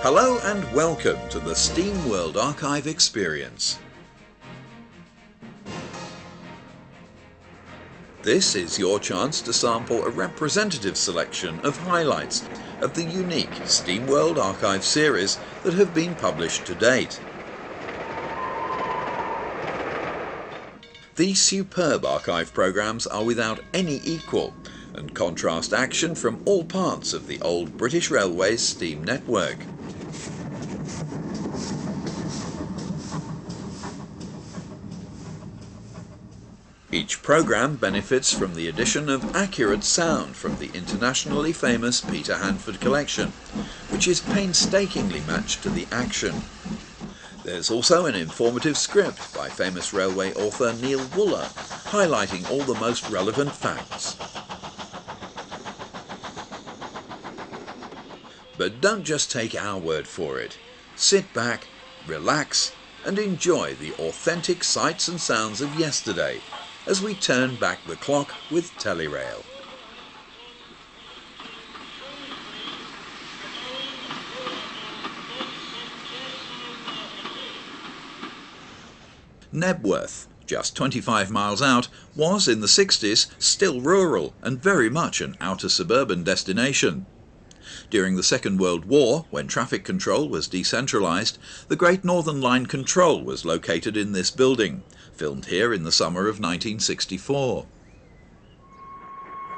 Hello and welcome to the Steam World Archive experience. This is your chance to sample a representative selection of highlights of the unique Steam World Archive series that have been published to date. These superb archive programs are without any equal and contrast action from all parts of the old British Railways steam network. Each program benefits from the addition of accurate sound from the internationally famous Peter Handford collection, which is painstakingly matched to the action. There's also an informative script by famous railway author Neil Wooler, highlighting all the most relevant facts. But don't just take our word for it. Sit back, relax, and enjoy the authentic sights and sounds of yesterday as we turn back the clock with Telerail. Knebworth, just 25 miles out, was in the 60s still rural and very much an outer suburban destination. During the Second World War, when traffic control was decentralised, the Great Northern Line Control was located in this building, filmed here in the summer of 1964.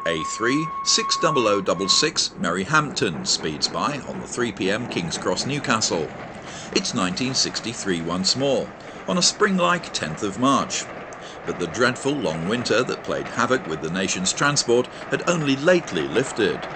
A3 60066 Merry Hampton speeds by on the 3pm King's Cross Newcastle. It's 1963 once more, on a spring-like 10th of March. But the dreadful long winter that played havoc with the nation's transport had only lately lifted.